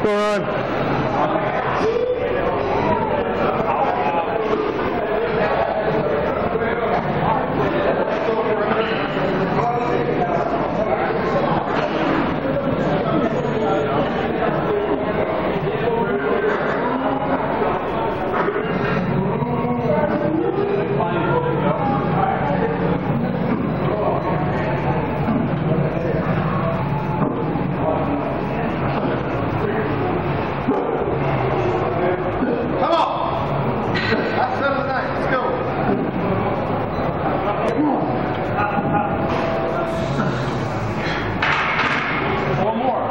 scored That's seven. Let's go. One more.